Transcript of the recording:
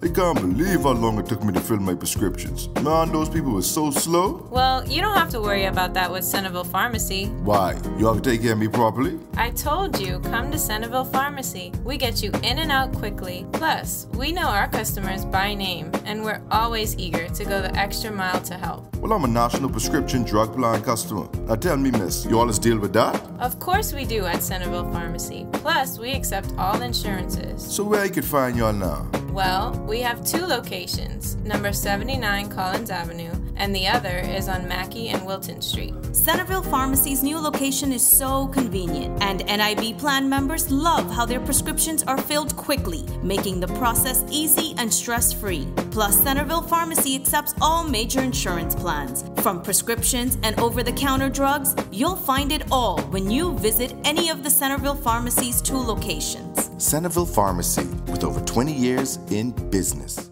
I can't believe how long it took me to fill my prescriptions. Man, those people were so slow. Well, you don't have to worry about that with Centreville Pharmacy. Why? You have to take care of me properly? I told you, come to Centreville Pharmacy. We get you in and out quickly. Plus, we know our customers by name, and we're always eager to go the extra mile to help. Well, I'm a national prescription drug plan customer. Now tell me, miss, you always deal with that? Of course we do at Centreville Pharmacy. Plus, we accept all insurances. So where I could find y'all now? Well, we have two locations number 79 Collins Avenue, and the other is on Mackey and Wilton Street. Centreville Pharmacy's new location is so convenient, and NIB plan members love how their prescriptions are filled quickly, making the process easy and stress free. Plus, Centreville Pharmacy accepts all major insurance plans. From prescriptions and over the counter drugs, you'll find it all when you visit any of the Centreville Pharmacy's two locations. Centreville Pharmacy, with over 20 years in business.